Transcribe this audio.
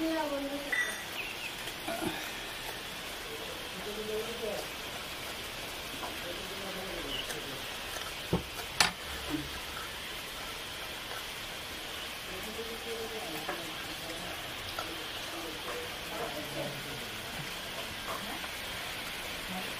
Yeah, I'm going to look at that.